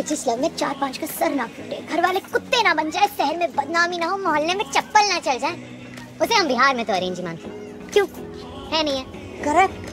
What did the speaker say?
कि जिस लव में चार पाँच का सर ना फूटे घर वाले कुत्ते ना बन जाए, शहर में बदनामी ना हो, मोहल्ले में चप्पल ना चल जाए, उसे हम बिहार में तो अरेंज मानते क्यों? है नहीं है। करेक्ट।